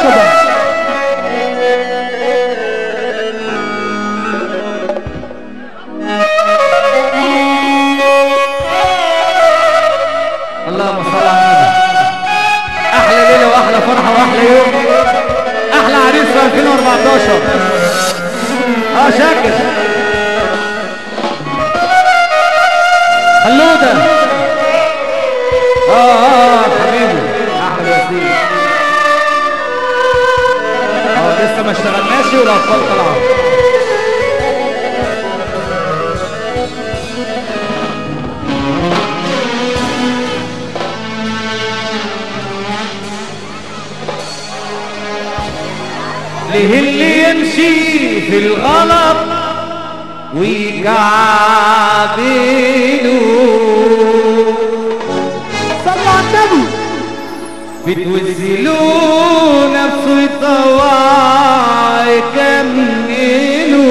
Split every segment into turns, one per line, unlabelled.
好吧。ليه اللي يمشي في الغلط ويكعبله
صلوا على النبي
بتوزلوا نفسه يطوع يكملوا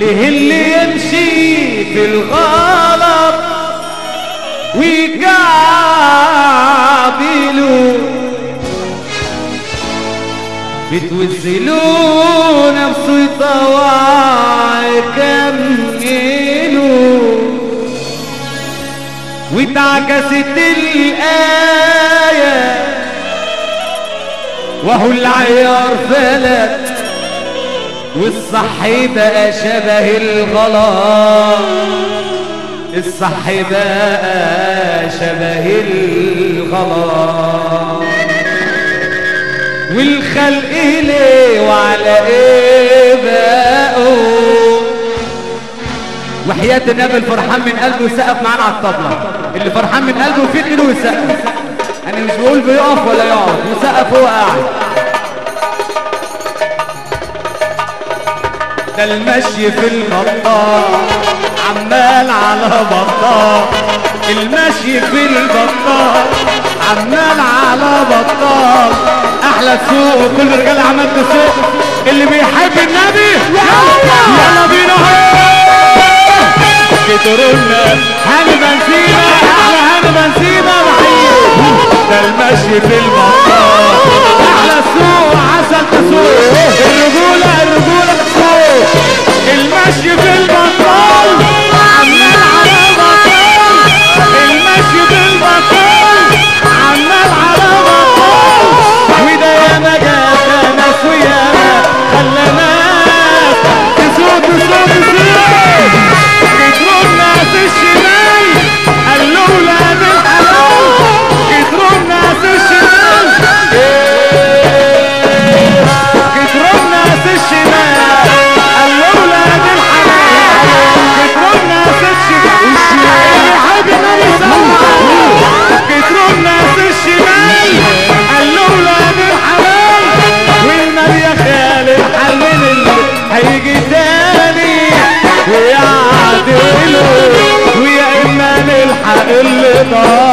ليه اللي يمشي في الغلط ويكعبلوا بتوزلوا نفسه يطوع واتعكست الآية وهو العيار فلت والصح بقى شبه الغلط. الصح بقى شبه الغلط. والخلق ليه وعلى إيه بقوا وحياة النبي الفرحان من قلبه يسقف معانا على الطبلة. اللي فرحان من قلبه يفيد ايده ويسقف أنا مش بقول بيقف ولا يقعد يسقف هو قاعد. ده المشي في المطار عمال على بطال المشي في البطال عمال على بطال أحلى سوق وكل الرجاله عمال تسوق اللي بيحب النبي يلا بينا كترنا هاني بنسيبة أحلى هاني بنسيبة وحيد ده المشي في المطار أحلى سوق عسل تسوق الرجولة الرجولة تسوق المشي في God.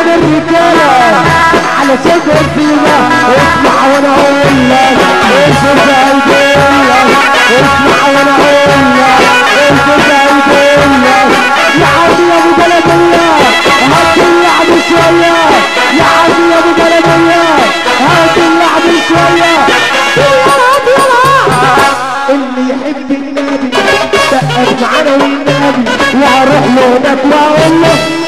عشان الرجالة على صدر الفيلة اسمع وأنا أقول لك اسمع الفيلة اسمع وأنا أقول لك اسمع
الفيلة يا عم يا ابو بلدية هات اللعب شوية يا عم يا ابو بلدية هات اللعب شوية اللي يحب النبي دقق معانا والنبي وهروح له هناك واقول له